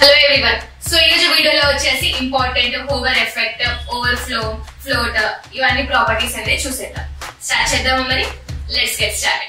Hello everyone so ఈ రోజు వీడియోలో వచ్చేసి important hover effect overflow float ఇవన్నీ ప్రాపర్టీస్ అనేది చూసేద్దాం. స్టార్ట్ చేద్దామా మరి? Let's get start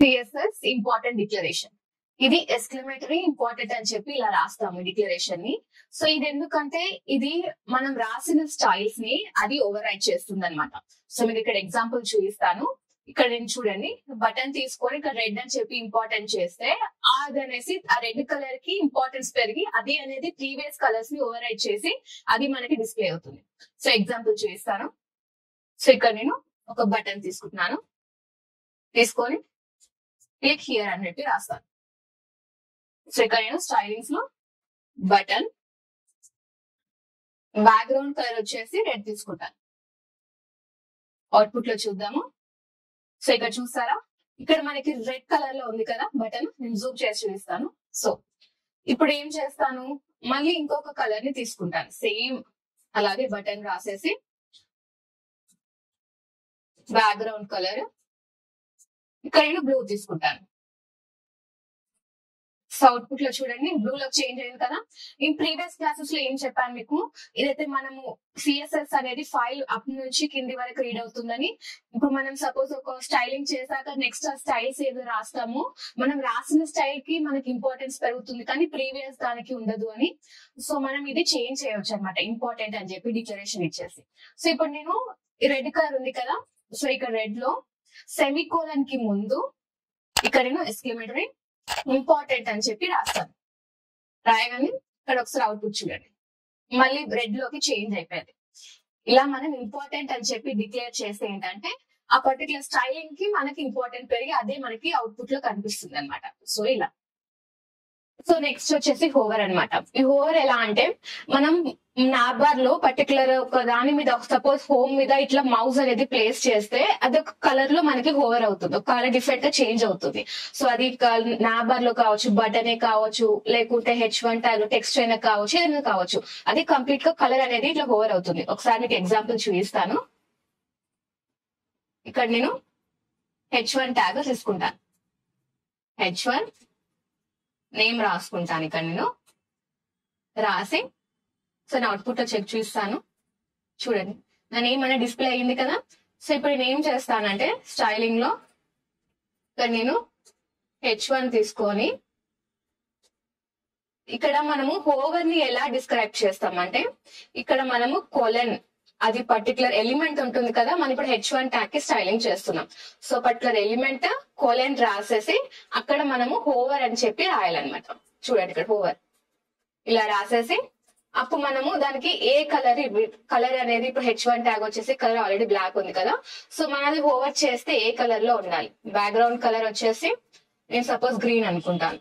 CSS important declaration ఇది ఎస్క్లమేటరీ ఇంపార్టెంట్ అని చెప్పి ఇలా రాస్తాము డిక్లరేషన్ని. సో ఇది ఎందుకంటే ఇది మనం రాసిన స్టైల్స్ని అది ఓవర్ రైట్ చేస్తుంది అనమాట సో మీకు ఇక్కడ ఎగ్జాంపుల్ చూపిస్తాను. ఇక్కడ నేను చూడండి బటన్ తీసుకొని ఇక్కడ రెడ్ అని చెప్పి ఇంపార్టెంట్ చేస్తే అది అనేసి ఆ రెడ్ కలర్కి ఇంపార్టెన్స్ పెరిగి అది అనేది ప్రీవియస్ కలర్స్ని ఓవర్ చేసి అది మనకి డిస్ప్లే అవుతుంది. సో ఎగ్జాంపుల్ చేస్తాను. సో ఇక్కడ నేను ఒక బటన్ తీసుకుంటున్నాను. తీసుకొని క్లిక్ హియర్ అన్నట్టు రాస్తాను. సో ఇక్కడ నేను స్టైలింగ్స్లో బటన్ బ్యాక్గ్రౌండ్ కలర్ వచ్చేసి రెడ్ తీసుకుంటాను. అవుట్పుట్లో చూద్దాము. సో ఇక్కడ చూస్తారా? ఇక్కడ మనకి రెడ్ కలర్లో ఉంది కదా బటన్ నేను జూమ్ చేసి చూపిస్తాను. సో ఇప్పుడు ఏం చేస్తాను? మళ్ళీ ఇంకొక కలర్ని తీసుకుంటాను. సేమ్ అలాగే బటన్ రాసేసి బ్యాక్గ్రౌండ్ కలర్ ఇక్కడ నేను బ్లూ తీసుకుంటాను. సో అవుట్పుట్లో చూడండి. బ్లూ లో చేంజ్ అయింది కదా. నేను ప్రీవియస్ క్లాసెస్లో ఏం చెప్పాను మీకు? ఇదైతే మనము సిఎస్ఎస్ అనేది ఫైల్ అప్ నుంచి కింది వరకు రీడ్ అవుతుందని ఇప్పుడు మనం సపోజ్ ఒక స్టైలింగ్ చేశాక నెక్స్ట్ ఆ స్టైల్స్ ఏదో రాస్తాము మనం రాసిన స్టైల్కి మనకి ఇంపార్టెన్స్ పెరుగుతుంది కానీ ప్రీవియస్ దానికి ఉండదు అని. సో మనం ఇది చేంజ్ చేయొచ్చు అనమాట ఇంపార్టెంట్ అని చెప్పి డిక్లరేషన్ ఇచ్చేసి. సో ఇప్పుడు నేను రెడ్ కలర్ ఉంది కదా. సో ఇక్కడ రెడ్లో సెమికోలన్కి ముందు ఇక్కడ నేను ఎక్స్క్లమేటరీ ఇంపార్టెంట్ అని చెప్పి రాస్తాను. రాయగానే ఇక్కడ ఒకసారి అవుట్పుట్ చూడండి. మళ్ళీ రెడ్లోకి చేంజ్ అయిపోయింది. ఇలా మనం ఇంపార్టెంట్ అని చెప్పి డిక్లేర్ చేస్తే ఏంటంటే ఆ పర్టికులర్ స్టైలింగ్కి మనకి ఇంపార్టెంట్ పెరిగి అదే మనకి అవుట్పుట్లో కనిపిస్తుంది అనమాట సో ఇలా. సో నెక్స్ట్ వచ్చేసి హోవర్ అన్నమాట. ఈ హోవర్ ఎలా అంటే మనం నాబార్లో పర్టికులర్ ఒక దాని మీద సపోజ్ హోమ్ మీద ఇట్లా మౌస్ అనేది ప్లేస్ చేస్తే అది ఒక కలర్లో మనకి హోవర్ అవుతుంది. ఒక కలర్ డిఫరెంట్గా చేంజ్ అవుతుంది. సో అది నాబార్లో కావచ్చు బటనే కావచ్చు లేకుంటే హెచ్ వన్ ట్యాగ్ టెక్స్ట్ అయినా కావచ్చు ఏదైనా కావచ్చు. అది కంప్లీట్గా కలర్ అనేది ఇట్లా హోవర్ అవుతుంది. ఒకసారి మీకు ఎగ్జాంపుల్ చూపిస్తాను. ఇక్కడ నేను హెచ్ వన్ ట్యాగ్ తీసుకుంటాను. హెచ్ వన్ నేమ్ రాసుకుంటాను ఇక్కడ నేను. రాసి. సో నా అవుట్పుట్లో చెక్ చూస్తాను. చూడండి. నా నేమ్ అనేది డిస్ప్లే అయ్యింది కదా. సో ఇప్పుడు నేను ఏం చేస్తానంటే స్టైలింగ్లో ఇక్కడ నేను హెచ్ వన్ తీసుకొని ఇక్కడ మనము హోవర్ని ఎలా డిస్క్రైబ్ చేస్తామంటే ఇక్కడ మనము కొలెన్ అది పర్టికులర్ ఎలిమెంట్ ఉంటుంది కదా మనం ఇప్పుడు హెచ్ వన్ ట్యాగ్కి స్టైలింగ్ చేస్తున్నాం. సో పర్టికులర్ ఎలిమెంట్ కొలెన్ రాసేసి అక్కడ మనము హోవర్ అని చెప్పి రాయాలన్నమాట. చూడండి ఇక్కడ హోవర్ ఇలా రాసేసి అప్పుడు మనము దానికి ఏ కలర్ కలర్ అనేది ఇప్పుడు హెచ్ వన్ ట్యాగ్ వచ్చేసి కలర్ ఆల్రెడీ బ్లాక్ ఉంది కదా. సో మనది హోవర్ చేస్తే ఏ కలర్లో ఉండాలి? బ్యాక్గ్రౌండ్ కలర్ వచ్చేసి నేను సపోజ్ గ్రీన్ అనుకుంటాను.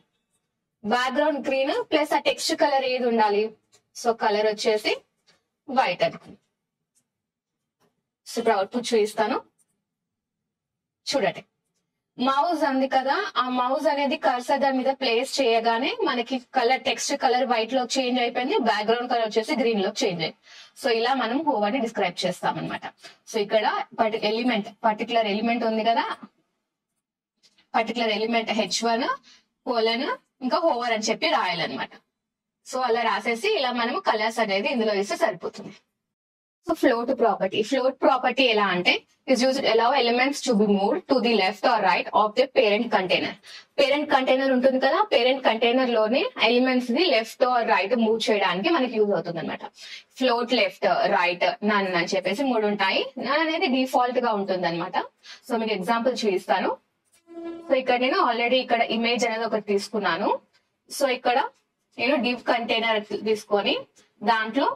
బ్యాక్గ్రౌండ్ గ్రీన్ ప్లస్ ఆ టెక్స్ట్ కలర్ ఏది ఉండాలి? సో కలర్ వచ్చేసి వైట్ అనుకుంటాను. సో ఇప్పుడు అవుట్పుట్ చూపిస్తాను చూడండి. మౌజ్ అంది కదా ఆ మౌజ్ అనేది కర్సర్ మీద ప్లేస్ చేయగానే మనకి కలర్ టెక్స్ట్ కలర్ వైట్లో చేంజ్ అయిపోయింది బ్యాక్గ్రౌండ్ కలర్ వచ్చేసి గ్రీన్లో చేంజ్ అయింది సో ఇలా మనం హోవర్ని డిస్క్రైబ్ చేస్తాం అనమాట సో ఇక్కడ ఎలిమెంట్ పర్టికులర్ ఎలిమెంట్ ఉంది కదా. Particular element H one colon ఇంకా హోవర్ అని చెప్పి రాయాలన్నమాట. సో అలా రాసేసి ఇలా మనము కలర్స్ అనేది ఇందులో వేస్తే సరిపోతుంది. So float property float property ఎలా అంటే is use allow elements to be move to the left or right of the parent container parent container ఉంటుంది కదా పేరెంట్ కంటైనర్లోనే ఎలిమెంట్స్ని లెఫ్ట్ ఆర్ రైట్ మూవ్ చేయడానికి మనకి యూజ్ అవుతుంది అనమాట ఫ్లోట్ లెఫ్ట్ రైట్ నన్ అని చెప్పేసి మూడు ఉంటాయి. నన్ అనేది డిఫాల్ట్గా ఉంటుంది అనమాట సో మీకు ఎగ్జాంపుల్ చూపిస్తాను. సో ఇక్కడ నేను ఆల్రెడీ ఇక్కడ ఇమేజ్ అనేది ఒకటి తీసుకున్నాను. సో ఇక్కడ నేను డివ్ కంటైనర్ తీసుకొని దాంట్లో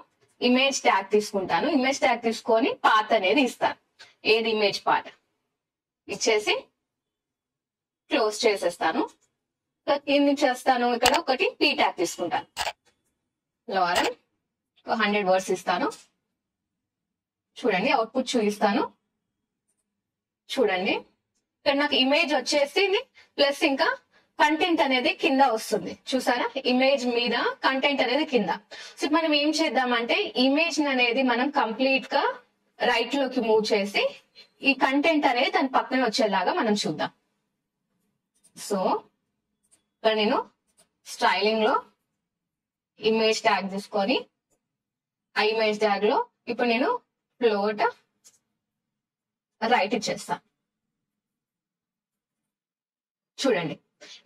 ఇమేజ్ ట్యాగ్ తీసుకుంటాను. ఇమేజ్ ట్యాగ్ తీసుకొని పాత్ అనేది ఇస్తాను. ఏది ఇమేజ్ పాత ఇచ్చేసి క్లోజ్ చేసేస్తాను. ఏం చేస్తాను? ఇక్కడ ఒకటి పీ ట్యాగ్ తీసుకుంటాను. లోరన్ హండ్రెడ్ వర్డ్స్ ఇస్తాను. చూడండి అవుట్పుట్ చూపిస్తాను. చూడండి. ఇక్కడ నాకు ఇమేజ్ వచ్చేసి ప్లస్ ఇంకా కంటెంట్ అనేది కింద వస్తుంది. చూసారా? ఇమేజ్ మీద కంటెంట్ అనేది కింద. సో మనం ఏం చేద్దామంటే ఇమేజ్ అనేది మనం కంప్లీట్గా రైట్లోకి మూవ్ చేసి ఈ కంటెంట్ అనేది దాని పక్కన వచ్చేలాగా మనం చూద్దాం. సో ఇక్కడ నేను స్టైలింగ్లో ఇమేజ్ ట్యాగ్ తీసుకొని ఆ ఇమేజ్ ట్యాగ్లో ఇప్పుడు నేను ఫ్లోట్ రైట్ ఇచ్చేస్తా. చూడండి.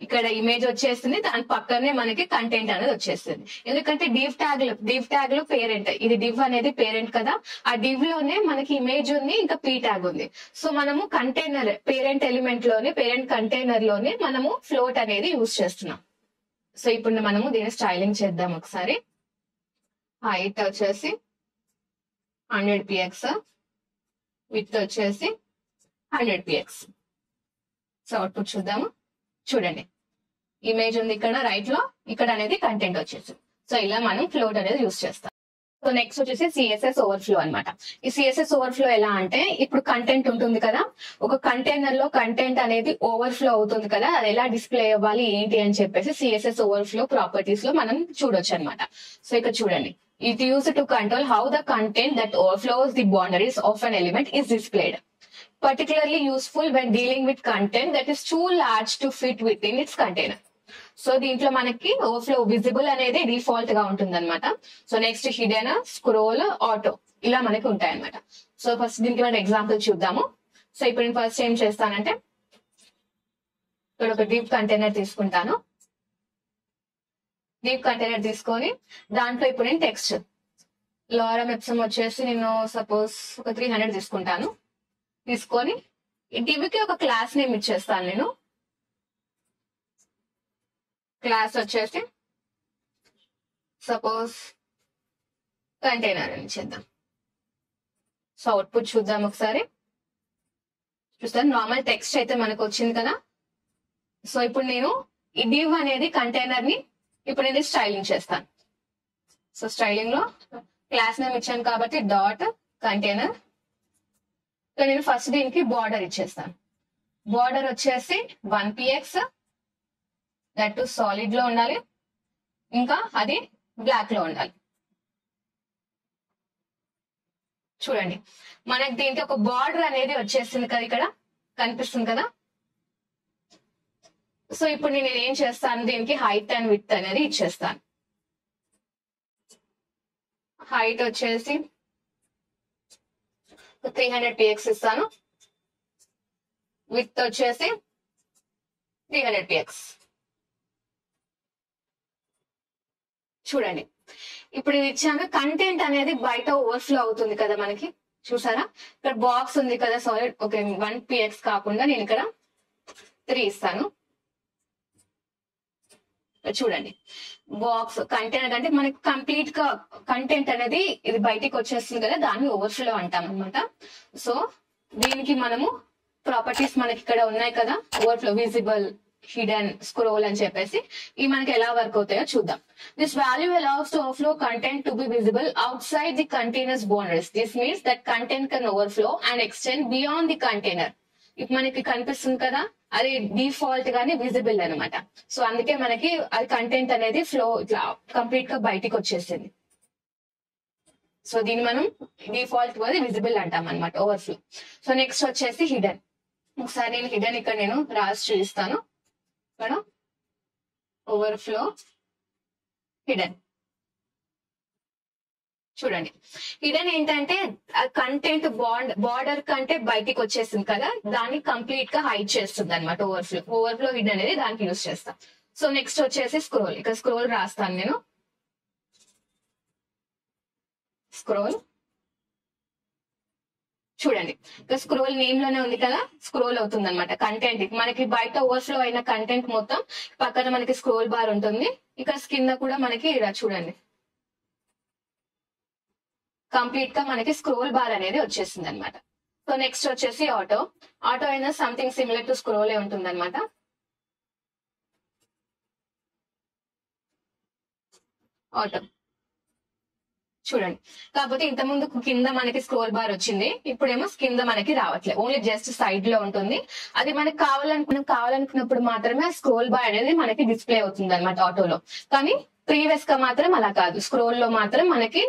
ఇక్కడ ఇమేజ్ వచ్చేస్తుంది దాని పక్కనే మనకి కంటెంట్ అనేది వచ్చేస్తుంది. ఎందుకంటే డివ్ ట్యాగ్లో డివ్ ట్యాగ్లో పేరెంట్ ఇది డివ్ అనేది పేరెంట్ కదా. ఆ డివ్లోనే మనకి ఇమేజ్ ఉంది ఇంకా పీ ట్యాగ్ ఉంది. సో మనము కంటైనర్ పేరెంట్ ఎలిమెంట్లోనే పేరెంట్ కంటైనర్లోనే మనము ఫ్లోట్ అనేది యూజ్ చేస్తున్నాం. సో ఇప్పుడు మనము దీన్ని స్టైలింగ్ చేద్దాం ఒకసారి. హైట్ వచ్చేసి హండ్రెడ్ పిఎక్స్ విత్ వచ్చేసి హండ్రెడ్ పిఎక్స్ సో అవుట్పుట్ చూద్దాము. చూడండి. ఇమేజ్ ఉంది ఇక్కడ రైట్లో. ఇక్కడ అనేది కంటెంట్ వచ్చేసి సో ఇలా మనం ఫ్లోట్ అనేది యూస్ చేస్తాం. సో నెక్స్ట్ వచ్చేసి సిఎస్ఎస్ ఓవర్ఫ్లో అన్నమాట. ఈ సిఎస్ఎస్ ఓవర్ఫ్లో ఎలా అంటే ఇప్పుడు కంటెంట్ ఉంటుంది కదా. ఒక కంటైనర్లో కంటెంట్ అనేది ఓవర్ఫ్లో అవుతుంది కదా. అది ఎలా డిస్ప్లే అవ్వాలి ఏంటి అని చెప్పేసి సిఎస్ఎస్ ఓవర్ఫ్లో ప్రాపర్టీస్లో మనం చూడొచ్చు అనమాట సో ఇక్కడ చూడండి. It use to control how the content that overflows the boundaries of an element is displayed particularly useful when dealing with content that is too large to fit within its container. So దీంట్లో మనకి overflow visible అనేది డిఫాల్ట్గా ఉంటుంది అనమాట so next hidden scroll auto ఇలా మనకి ఉంటాయి అనమాట సో ఫస్ట్ దీనికి మనం ఎగ్జాంపుల్ చూద్దాము. సో ఇప్పుడు నేను ఫస్ట్ ఏం చేస్తానంటే ఇక్కడ ఒక డీప్ కంటైనర్ తీసుకుంటాను. డీప్ కంటైనర్ తీసుకొని దాంట్లో ఇప్పుడు నేను టెక్స్ట్ లోరా మెప్సమ్ వచ్చేసి నేను సపోజ్ ఒక త్రీ హండ్రెడ్ తీసుకుంటాను. తీసుకొని డివికి ఒక క్లాస్ నేమ్ ఇచ్చేస్తాను నేను. క్లాస్ వచ్చేసి సపోజ్ కంటైనర్ అని చేద్దాం. సో అవుట్పుట్ చూద్దాం ఒకసారి. చూస్తాను నార్మల్ టెక్స్ట్ అయితే మనకు వచ్చింది కదా. సో ఇప్పుడు నేను ఈ డివ్ అనేది కంటైనర్ని ఇప్పుడు నేను స్టైలింగ్ చేస్తాను. సో స్టైలింగ్లో క్లాస్ నేమ్ ఇచ్చాను కాబట్టి డాట్ కంటైనర్ సో నేను ఫస్ట్ దీనికి బార్డర్ ఇచ్చేస్తాను. బార్డర్ వచ్చేసి వన్ పిఎక్స్ దట్ సాలిడ్లో ఉండాలి. ఇంకా అది బ్లాక్లో ఉండాలి. చూడండి మనకి దీనికి ఒక బార్డర్ అనేది వచ్చేసింది కదా ఇక్కడ కనిపిస్తుంది కదా? సో ఇప్పుడు నేను ఏం చేస్తాను? దీనికి హైట్ అండ్ విత్ అనేది ఇచ్చేస్తాను. హైట్ వచ్చేసి త్రీ హండ్రెడ్ పిఎక్స్ ఇస్తాను. విత్ వచ్చేసి త్రీ హండ్రెడ్ పిఎక్స్ చూడండి. ఇప్పుడు ఇది ఇచ్చాక కంటెంట్ అనేది బయట ఓవర్ఫ్లో అవుతుంది కదా మనకి. చూసారా? ఇక్కడ బాక్స్ ఉంది కదా సాలిడ్ ఓకే వన్ పిఎక్స్ కాకుండా నేను ఇక్కడ త్రీ ఇస్తాను. చూడండి. బాక్స్ కంటెంట్ అంటే మనకి కంప్లీట్గా కంటెంట్ అనేది ఇది బయటికి వచ్చేస్తుంది కదా దాన్ని ఓవర్ఫ్లో అంటాం అనమాట సో దీనికి మనము ప్రాపర్టీస్ మనకి ఇక్కడ ఉన్నాయి కదా ఓవర్ఫ్లో విజిబుల్ హిడెన్ స్క్రోల్ అని చెప్పేసి ఇవి మనకి ఎలా వర్క్ అవుతాయో చూద్దాం. This value allows to overflow content to be visible outside the containers boundaries this means that content can overflow and extend beyond the container ఇప్పుడు మనకి కనిపిస్తుంది కదా అది డిఫాల్ట్ గానే విజిబుల్ అనమాట సో అందుకే మనకి అది కంటెంట్ అనేది ఫ్లో ఇట్లా కంప్లీట్గా బయటికి వచ్చేసింది. సో దీన్ని మనం డిఫాల్ట్ అది విజిబుల్ అంటాం అనమాట ఓవర్ఫ్లో సో నెక్స్ట్ వచ్చేసి హిడెన్ ఒకసారి నేను హిడెన్ ఇక్కడ నేను రాసి చూపిస్తాను. ఇక్కడ ఓవర్ఫ్లో హిడెన్ చూడండి. హిడెన్ ఏంటంటే కంటెంట్ బాండ్ బార్డర్ కంటే బయటికి వచ్చేసింది కదా దాన్ని కంప్లీట్గా హైడ్ చేస్తుంది అనమాట ఓవర్ఫ్లో ఓవర్ఫ్లో హిడెన్ అనేది దానికి యూస్ చేస్తాం. సో నెక్స్ట్ వచ్చేసి స్క్రోల్ ఇక్కడ స్క్రోల్ రాస్తాను నేను. స్క్రోల్ చూడండి. ఇక స్క్రోల్ నేమ్లోనే ఉంది కదా స్క్రోల్ అవుతుంది అనమాట కంటెంట్ మనకి బయట ఓవర్ఫ్లో అయిన కంటెంట్ మొత్తం పక్కన మనకి స్క్రోల్ బార్ ఉంటుంది. ఇక్కడ కింద కూడా మనకి ఇలా చూడండి. కంప్లీట్గా మనకి స్క్రోల్ బార్ అనేది వచ్చేసింది అనమాట సో నెక్స్ట్ వచ్చేసి ఆటో ఆటో అయినా సంథింగ్ సిమిలర్ టు స్క్రోలే ఉంటుంది అనమాట ఆటో చూడండి. కాకపోతే ఇంత ముందు కింద మనకి స్క్రోల్ బార్ వచ్చింది. ఇప్పుడేమో కింద మనకి రావట్లేదు. ఓన్లీ జస్ట్ సైడ్లో ఉంటుంది. అది మనకి కావాలనుకున్న కావాలనుకున్నప్పుడు మాత్రమే స్క్రోల్ బార్ అనేది మనకి డిస్ప్లే అవుతుంది అనమాట ఆటోలో కానీ ప్రీవియస్గా మాత్రం అలా కాదు. స్క్రోల్లో మాత్రం మనకి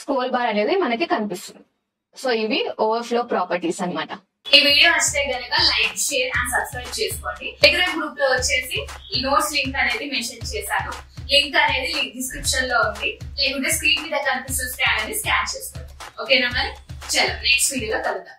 స్క్రోల్ బార్ అనేది మనకి కనిపిస్తుంది. సో ఇవి ఓవర్ఫ్లో ప్రాపర్టీస్ అన్నమాట. ఈ వీడియో నచ్చితే కనుక లైక్ షేర్ అండ్ సబ్స్క్రైబ్ చేసుకోండి. టెలిగ్రామ్ గ్రూప్లో వచ్చేసి ఈ నోట్స్ లింక్ అనేది మెన్షన్ చేశాను. లింక్ అనేది డిస్క్రిప్షన్లో ఉంది. లేకుంటే స్క్రీన్ మీద కనిపిస్తుంది అనేది స్కాన్ చేసుకోండి. ఓకేనా మరి? చలో నెక్స్ట్ వీడియోలో కలుద్దాం.